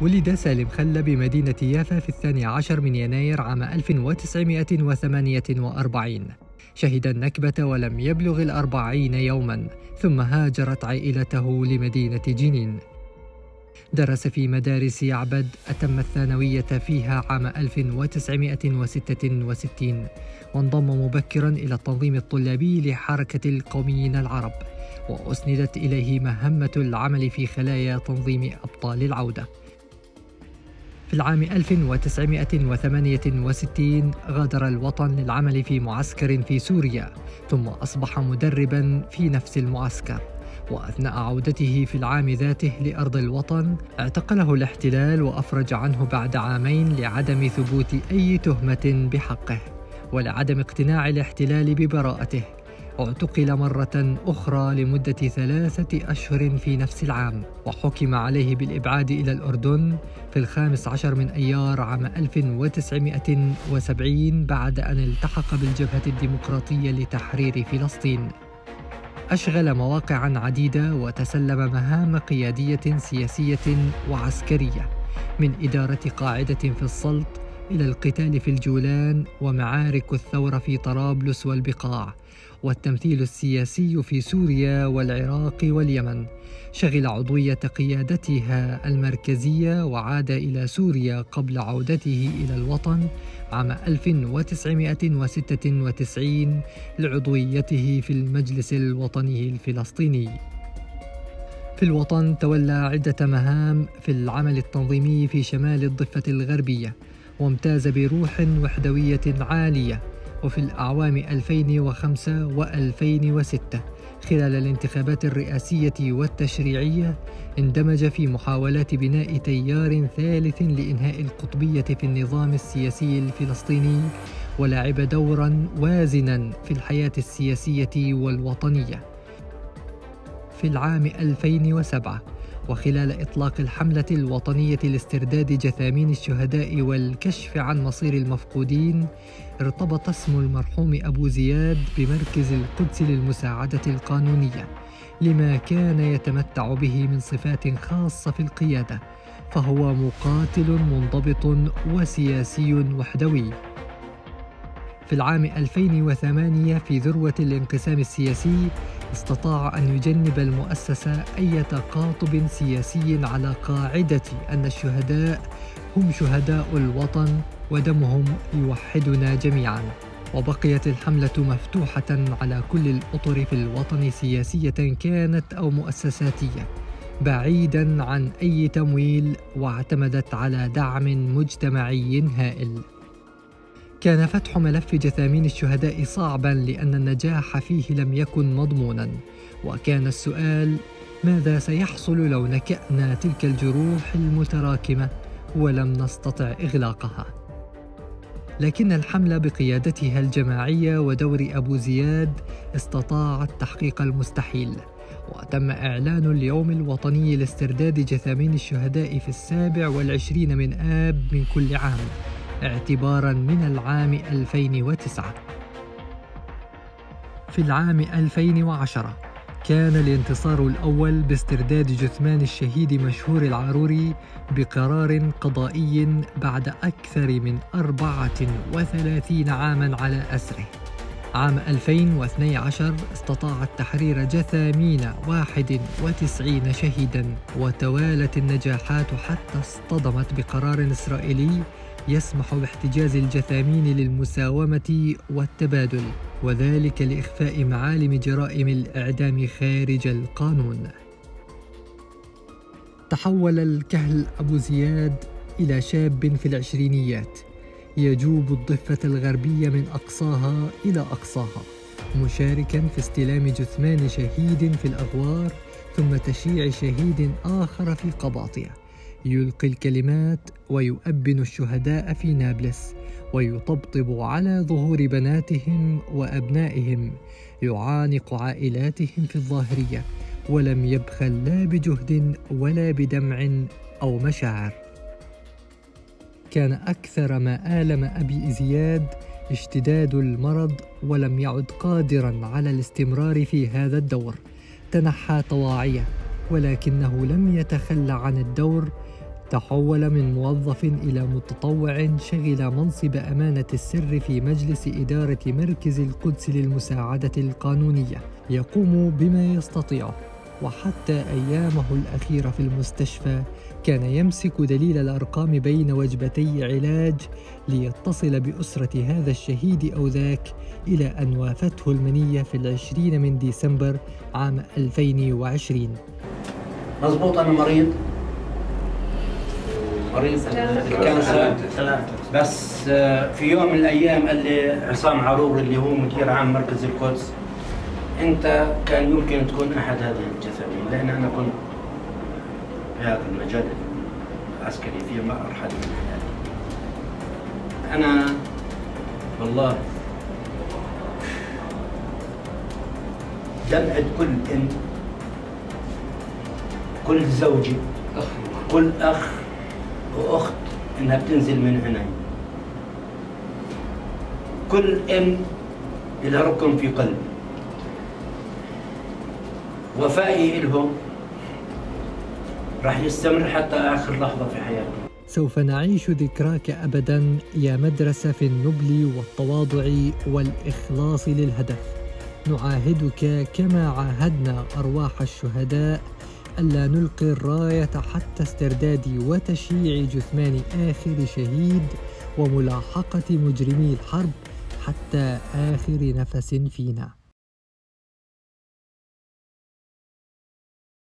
ولد سالم خلة بمدينة يافا في الثاني عشر من يناير عام 1948 شهد النكبة ولم يبلغ الأربعين يوما ثم هاجرت عائلته لمدينة جنين. درس في مدارس يعبد أتم الثانوية فيها عام 1966 وانضم مبكرا إلى التنظيم الطلابي لحركة القوميين العرب وأسندت إليه مهمة العمل في خلايا تنظيم أبطال العودة. في العام 1968 غادر الوطن للعمل في معسكر في سوريا ثم أصبح مدربا في نفس المعسكر. وأثناء عودته في العام ذاته لأرض الوطن اعتقله الاحتلال وأفرج عنه بعد عامين لعدم ثبوت أي تهمة بحقه ولعدم اقتناع الاحتلال ببراءته. اعتقل مرة أخرى لمدة ثلاثة أشهر في نفس العام وحكم عليه بالإبعاد إلى الأردن في الخامس عشر من أيار عام 1970 بعد أن التحق بالجبهة الديمقراطية لتحرير فلسطين. أشغل مواقعا عديدة وتسلم مهام قيادية سياسية وعسكرية من إدارة قاعدة في السلط إلى القتال في الجولان ومعارك الثورة في طرابلس والبقاع والتمثيل السياسي في سوريا والعراق واليمن شغل عضوية قيادتها المركزية وعاد إلى سوريا قبل عودته إلى الوطن عام 1996 لعضويته في المجلس الوطني الفلسطيني. في الوطن تولى عدة مهام في العمل التنظيمي في شمال الضفة الغربية وامتاز بروح وحدوية عالية وفي الأعوام 2005 و2006 خلال الانتخابات الرئاسية والتشريعية اندمج في محاولات بناء تيار ثالث لإنهاء القطبية في النظام السياسي الفلسطيني ولعب دورا وازنا في الحياة السياسية والوطنية. في العام 2007 وخلال إطلاق الحملة الوطنية لاسترداد جثامين الشهداء والكشف عن مصير المفقودين ارتبط اسم المرحوم أبو زياد بمركز القدس للمساعدة القانونية لما كان يتمتع به من صفات خاصة في القيادة فهو مقاتل منضبط وسياسي وحدوي. في العام 2008 في ذروة الانقسام السياسي استطاع أن يجنب المؤسسة أي تقاطب سياسي على قاعدة أن الشهداء هم شهداء الوطن ودمهم يوحدنا جميعا. وبقيت الحملة مفتوحة على كل الأطر في الوطن سياسية كانت أو مؤسساتية بعيدا عن أي تمويل واعتمدت على دعم مجتمعي هائل. كان فتح ملف جثامين الشهداء صعبا لأن النجاح فيه لم يكن مضمونا. وكان السؤال ماذا سيحصل لو نكأنا تلك الجروح المتراكمة ولم نستطع إغلاقها؟ لكن الحمله بقيادتها الجماعية ودور أبو زياد استطاعت تحقيق المستحيل. وتم إعلان اليوم الوطني لاسترداد جثامين الشهداء في السابع والعشرين من آب من كل عام. اعتبارا من العام 2009 في العام 2010 كان الانتصار الأول باسترداد جثمان الشهيد مشهور العاروري بقرار قضائي بعد أكثر من 34 عاماً على أسره. عام 2012 استطاعت تحرير جثامين 91 شهيداً وتوالت النجاحات حتى اصطدمت بقرار إسرائيلي يسمح باحتجاز الجثامين للمساومة والتبادل وذلك لإخفاء معالم جرائم الإعدام خارج القانون. تحول الكهل أبو زياد إلى شاب في العشرينيات يجوب الضفة الغربية من أقصاها إلى أقصاها مشاركا في استلام جثمان شهيد في الأغوار ثم تشييع شهيد آخر في قباطية يلقي الكلمات ويؤبن الشهداء في نابلس ويطبطب على ظهور بناتهم وأبنائهم يعانق عائلاتهم في الظاهرية ولم يبخل لا بجهد ولا بدمع أو مشاعر. كان أكثر ما آلم أبي زياد اشتداد المرض ولم يعد قادرا على الاستمرار في هذا الدور. تنحى طواعيه ولكنه لم يتخلى عن الدور تحول من موظف إلى متطوع شغل منصب أمانة السر في مجلس إدارة مركز القدس للمساعدة القانونية. يقوم بما يستطيع. وحتى أيامه الأخيرة في المستشفى كان يمسك دليل الأرقام بين وجبتي علاج ليتصل بأسرة هذا الشهيد أو ذاك إلى أن وافته المنية في العشرين من ديسمبر عام 2020 مضبوط أنا مريض. مريض الكانسر بس آه، في يوم من الأيام قال لي عصام عرور اللي هو مدير عام مركز القدس أنت كان يمكن تكون أحد هذه الجثمين لأن أنا كنت في هذا المجال العسكري في مرحلة من حياتي. أنا والله دمعة كل أم كل زوجي كل أخ وأخت إنها بتنزل من عيني كل أم لها ركن في قلبي وفائي لهم راح يستمر حتى آخر لحظة في حياتي سوف نعيش ذكراك أبدا يا مدرسة في النبل والتواضع والإخلاص للهدف. نعاهدك كما عاهدنا أرواح الشهداء ألا نلقي الراية حتى استرداد وتشييع جثمان آخر شهيد وملاحقة مجرمي الحرب حتى آخر نفس فينا.